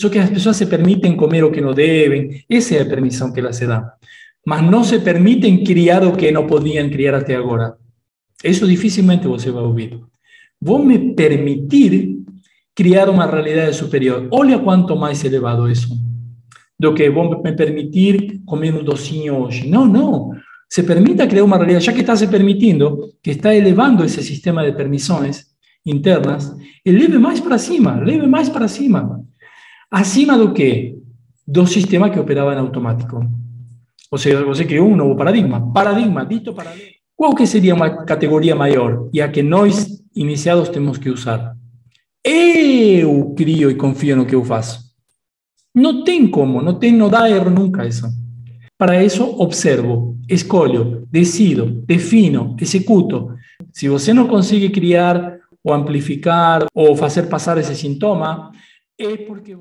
Eso que as pessoas se permitem comer o que não devem, essa é a permissão que ela se dá. Mas não se permitem criar o que não podiam criar até agora. Isso dificilmente você vai ouvir. Vou me permitir criar uma realidade superior. Olha quanto mais elevado isso do que vou me permitir comer um docinho hoje. Não, não. Se permita criar uma realidade, já que está se permitindo, que está elevando esse sistema de permissões internas, eleve mais para cima, leve mais para cima. Acima do que? Do sistema que operava em automático. Ou seja, você criou um novo paradigma. Paradigma, dito paradigma. Qual que seria uma categoria maior e a que nós, iniciados, temos que usar? Eu crio e confio no que eu faço. Não tem como, não, tem, não dá erro nunca isso. Para isso, observo, escolho, decido, defino, executo. Se você não consegue criar ou amplificar ou fazer passar esse sintoma, é porque